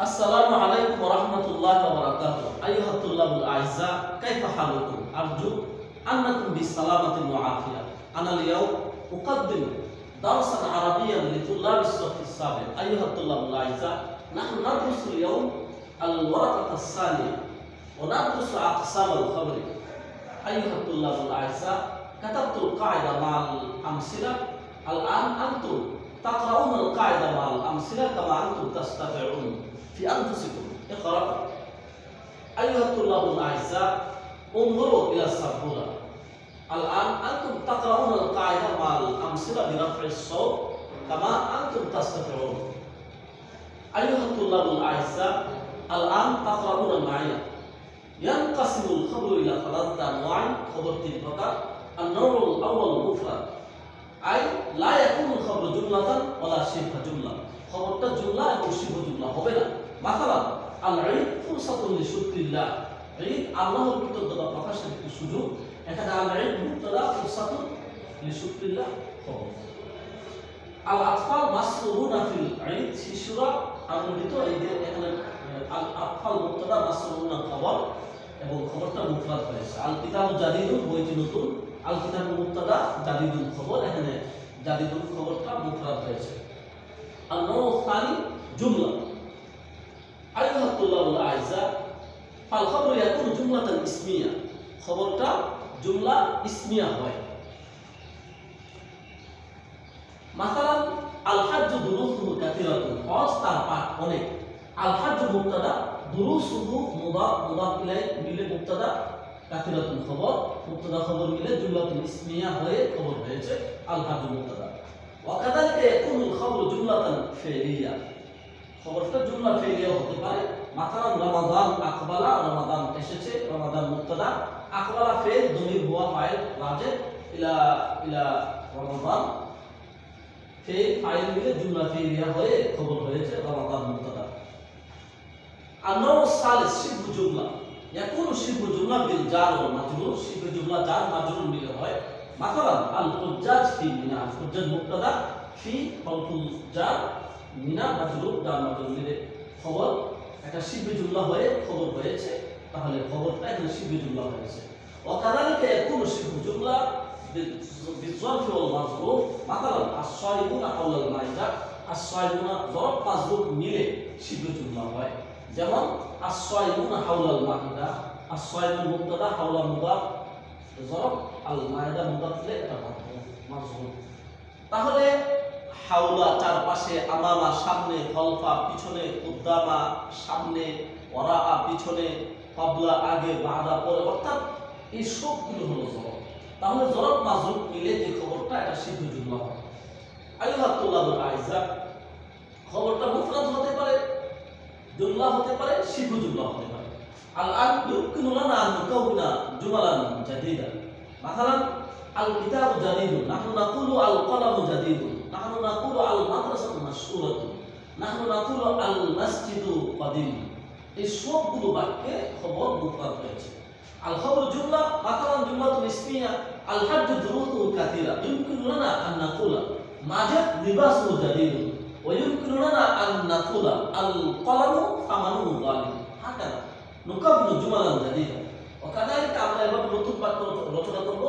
السلام عليكم ورحمة الله وبركاته. أيها الطلاب الأعزاء كيف حالكم؟ أرجو أنكم بسلامة وعافية. أنا اليوم أقدم درسا عربيا لطلاب الصف السابع أيها الطلاب الأعزاء نحن ندرس اليوم الورقة الثانية وندرس أقسام الخبر. أيها الطلاب الأعزاء كتبت القاعدة مع الأمثلة. الآن أنتم تقرؤون القاعدة مع الأمثلة كما أنتم تستطيعون في أنفسكم اقرأوا أيها الطلاب الأعزاء انظروا إلى السبورة الآن أنتم تقرؤون القاعدة مع الأمثلة برفع الصوت كما أنتم تستطيعون أيها الطلاب الأعزاء الآن تقرؤون معي ينقسم الخبر إلى ثلاثة أنواع خبر تلك النوع الأول مفرد أي لا يكون الخبر جملة ولا شبه جملة খবরটা জুমলা এবং শিব জুমলা হবে না মাথালা আল্লাহ ফুরসাতুল্লি শুক্রিল্লাহ। ঈদ আল্লাহর কৃতজ্ঞতা প্রকাশের একটি সুযোগ। এখানে আল্লাহ মুক্তলা ফুরসাতুল লিশুক্রিল্লাহ খবর আল আতফাল মাসরুহুনা ফিল ঈদ শিশুরা আনন্দিত। ঈদের আল আতফাল মুক্তলা মাসরুহুনা খবর এবং খবরটা মুফরাদ হয়েছে। আল কিতাব জাদিদুল বইটি নতুন। আল কিতাব মুক্তাদা জাদিদুল খবর। এখানে জাদিদুল খবরটা মুফরাদ হয়েছে। আল নৌ জুমলা। আল্লাহ আইজা ফাল খবর এখন জুমলাতান ইসমিয়া। খবরটা জুমলা ইসমিয়া হয়। মাসালান আলহাজ্য দুরুসুহু কাতিরাতুন হজ তার পাঠ অনেক। আলহাজ্য মুক্তাদা দুরুসুহু মুদাফ মুদাফ ইলাই মিলে মুক্তাদা কাতিরাতুন খবর। মুক্তাদা খবর মিলে জুমলাতুল ইসমিয়া হয়ে খবর হয়েছে আলহাজ্য মুক্তাদা ওয়াকাদালিকা ইয়াকুনুল খবর জুমলাতান ফিলিয়া খবরটা জুমলা ফেলিয়াও হতে পারে। মাথালান রমাদান আকবালা, রমাদান এসেছে, রমাদান মুক্তদা। আকবালা ফেল দমির হুয়া ফাইল রাজে ইলা ইলা রমাদান। সেই ফাইল মিলে জুমলা ফেলিয়া হয়ে খবর হয়েছে রমাদান মুক্তদা। জুমলা। এখন জুমলা বিল জুমলা মিলে হয়। মাথালান আল হুজ্জাজ ফি মিনা হুজ্জাজ মুক্তদা ফি অল্প মিনা মাজরুর ডাল মাজরুর মিলে খবর একটা শিবি জুমলা হয়ে খবর হয়েছে তাহলে খবরটা এখানে শিবি জুমলা হয়েছে وكذلك يكون شبه جملة بالظرف والمظروف مثلا الصائمون حول المائدة الصائمون ظرف مظروف মিলে শিবি জুমলা হয় যেমন الصائمون حول المائدة الصائمون مبتدا حول مضاف জরব আল মায়দা মুদাফলে এটা মাযরুফ তাহলে হাওলা চারপাশে, আমামা সামনে হলফা পিছনে উদ্দামা সামনে ওরা পিছনে পাবলা আগে বাঁধা পরে। অর্থাৎ এই সবগুলো হলো জরব তাহলে জরব মাজরুব মিলে যে খবরটা, এটা সিদ্ধুজুল্লাহ হয় আলিহাতুল্লাহ আইজা, খবরটা মুফরাদ হতে পারে জুল্লাহ হতে পারে শিবুজুল্লাহ হতে পারে। আল আল ইউকিনুলানা না নুকাউনা জুমালান জাদিদা। মাসালান আল কিতাব জাদিদুন নাহু নাকুলু আল কলাম জাদিদুন। নাহনু নাকুলু আল মাদ্রাসাতু মাশহুরাতু নাহনু নাকুলু আল মাসজিদু কাদিম। এই সবগুলো বাক্যে খবর মুফরাদ হয়েছে। আল খবর জুমলা মাতালান জুমলাতুন ইসমিয়া, আল হাজ্জ দুরুতু কাতিরা ইউমকিনু লানা আন নাকুলা, মাজাত লিবাসু জাদিদ। ওয়া ইউমকিনু লানা আন নাকুলা, আল কলামু ফামানু যালিম হাকাদা, নুকাবলু জুমালান জাদিদা। ওয়া কাদালিকা আমরা এভাবে নতুন বাক্য রচনা করব।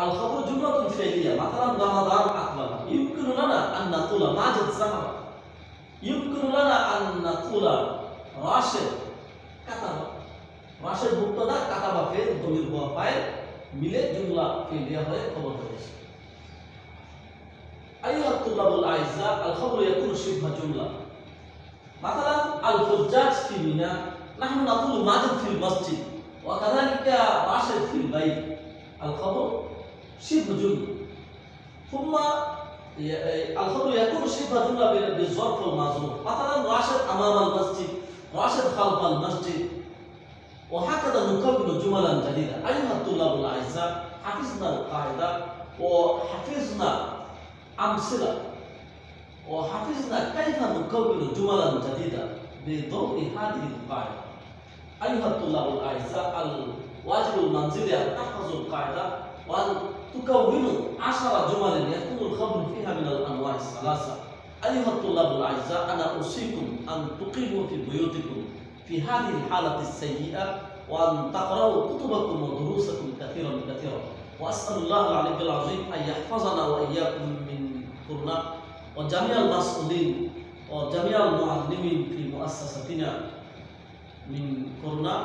আল খবর জুমলাতুন ফেলিয়া نقول ماجد ذهب يمكن لنا أن نقول راشد كتب راشد مبتدا كتب فعل ضمير هو فاعل মিলে জুমলা ফেলিয়া হয়ে খবর হয়েছে أيها الطلاب الأعزاء الخبر يكون شبه جملة مثلا الحجاج في منى نحن نقول ماجد في المسجد وكذلك راشد في البيت الخبر شبه جملة ثم الخبر يكون شبه جملة بالظرف والمظروف مثلا راشد أمام المسجد راشد خلف المسجد. وهكذا نكون جملا جديدة. أيها الطلاب الأعزاء حفظنا القاعدة وحفظنا أمثلة. وحفظنا كيف نكون جملا جديدة بضوء هذه القاعدة. أيها الطلاب الأعزاء الواجب المنزلي أن تحفظوا القاعدة. وأن تكونوا عشر جمل يكون الخبر فيها من الأنواع الثلاثة. أيها الطلاب الأعزاء أنا أوصيكم أن تقيموا في بيوتكم في هذه الحالة السيئة وأن تقرأوا كتبكم ودروسكم كثيرا كثيرا. وأسأل الله العلي العظيم أن يحفظنا وإياكم من كورونا وجميع المسؤولين وجميع المعلمين في مؤسستنا من كورونا